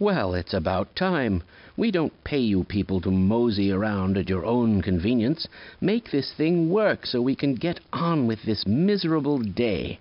Well, it's about time. We don't pay you people to mosey around at your own convenience. Make this thing work so we can get on with this miserable day.